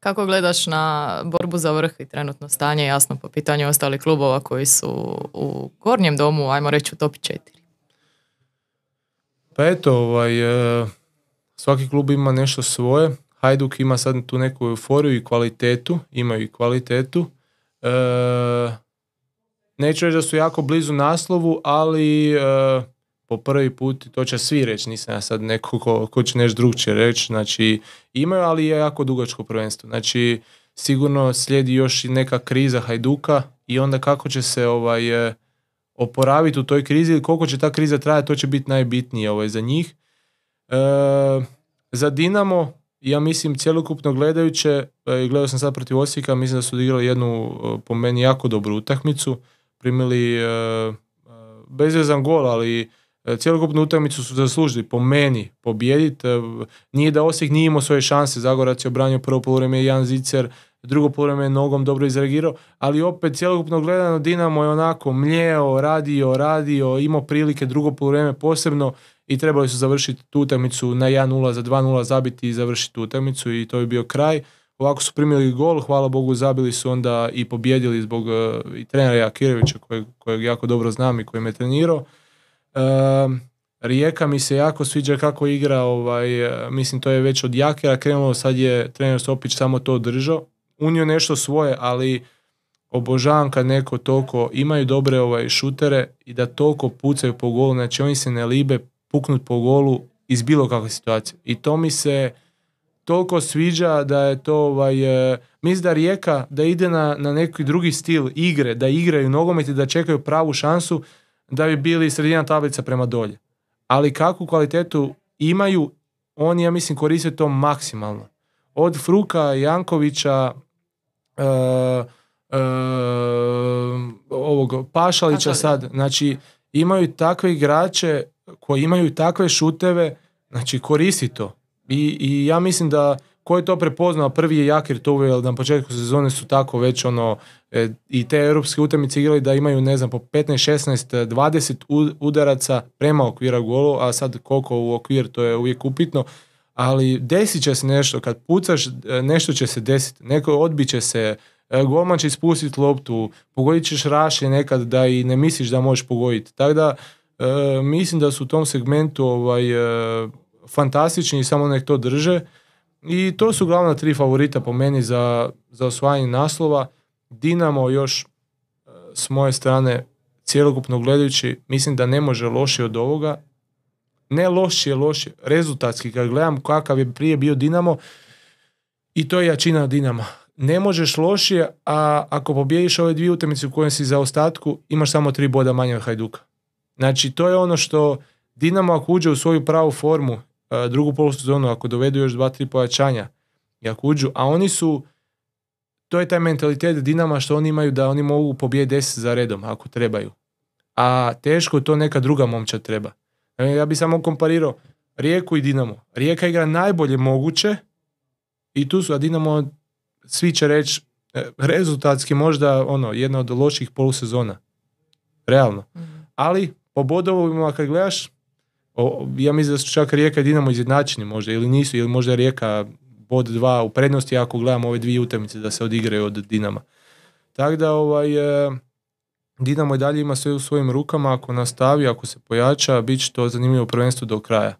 Kako gledaš na borbu za vrh i trenutno stanje, jasno po pitanju ostalih klubova koji su u gornjem domu, ajmo reći u topi četiri? Pa eto, ovaj, e, svaki klub ima nešto svoje. Hajduk ima sad tu neku euforiju i kvalitetu, imaju i kvalitetu. E, neću reći da su jako blizu naslovu, ali e, po prvi put, to će svi reći, nisam ja sad neko ko, ko će nešto drugčije reći, znači imaju, ali je jako dugačko prvenstvo. Znači, sigurno slijedi još i neka kriza Hajduka i onda kako će se ovaj, e, oporaviti u toj krizi ili koliko će ta kriza trajati, to će biti najbitnije ovaj, za njih. E, za Dinamo, ja mislim cjelokupno gledajuće, e, gledao sam sad protiv Osijeka, mislim da su odigrali jednu po meni jako dobru utakmicu, primili e, bezvezan gol, ali Cijelokupnu utakmicu su zaslužili po meni pobijediti. Nije da Osijek nije imao svoje šanse, Zagorac je obranio prvo poluvreme Jan Zicer, drugo poluvreme je nogom dobro izreagirao, ali opet cjelokupno gledano Dinamo je onako mljeo, radio, radio, imao prilike drugo poluvreme posebno i trebali su završiti tu utakmicu na 1-0 za 2-0 zabiti i završiti tu utakmicu i to je bio kraj. Ovako su primili gol, hvala Bogu zabili su onda i pobjedili zbog uh, i trenera Jakirevića kojeg, kojeg jako dobro znam i koji me trenirao. Rijeka mi se jako sviđa kako igra, ovaj, e, mislim to je već od Jakera krenulo, sad je trener Sopić samo to držao. Unio nešto svoje, ali obožavam kad neko toliko imaju dobre ovaj, šutere i da toliko pucaju po golu, znači oni se ne libe puknut po golu iz bilo kakve situacije. I to mi se toliko sviđa da je to, ovaj, e, mislim da Rijeka da ide na, na neki drugi stil igre, da igraju nogomet i da čekaju pravu šansu, da bi bili sredina tablica prema dolje. Ali kakvu kvalitetu imaju, oni ja mislim koriste to maksimalno. Od Fruka, Jankovića, uh, uh, ovog Pašalića sad, znači imaju takve igrače koji imaju takve šuteve, znači koristi to. I, i ja mislim da ko je to prepoznao, prvi je Jakir to uveo, na početku sezone su tako već ono, e, i te europske utakmice igrali da imaju, ne znam, po 15, 16, 20 udaraca prema okvira golu, a sad koliko u okvir, to je uvijek upitno, ali desit će se nešto, kad pucaš, e, nešto će se desiti, neko odbit će se, e, golman će ispustiti loptu, pogodit ćeš rašlje nekad da i ne misliš da možeš pogoditi. Tako da, mislim da su u tom segmentu ovaj, fantastični i samo nek to drže. I to su glavna tri favorita po meni za, za osvajanje naslova. Dinamo još e, s moje strane cjelokupno gledajući mislim da ne može lošije od ovoga. Ne lošije, lošije. Rezultatski kad gledam kakav je prije bio Dinamo i to je jačina Dinama. Ne možeš lošije, a ako pobijediš ove dvije utakmice u kojem si za ostatku, imaš samo tri boda manje od Hajduka. Znači, to je ono što Dinamo ako uđe u svoju pravu formu drugu polusezonu, ako dovedu još dva, tri pojačanja i ako uđu, a oni su, to je taj mentalitet Dinama što oni imaju da oni mogu pobijediti deset za redom ako trebaju. A teško to neka druga momča treba. E, ja bi samo komparirao Rijeku i Dinamo. Rijeka igra najbolje moguće i tu su, a Dinamo svi će reći e, rezultatski možda ono, jedna od loših polusezona. Realno. Mhm. Ali po bodovima kad gledaš, o, ja mislim da su čak Rijeka i Dinamo izjednačeni možda ili nisu, ili možda Rijeka bod dva u prednosti ako gledamo ove dvije utakmice da se odigraju od Dinama. Tako da ovaj, e, Dinamo i dalje ima sve u svojim rukama, ako nastavi, ako se pojača, bit će to zanimljivo prvenstvo do kraja.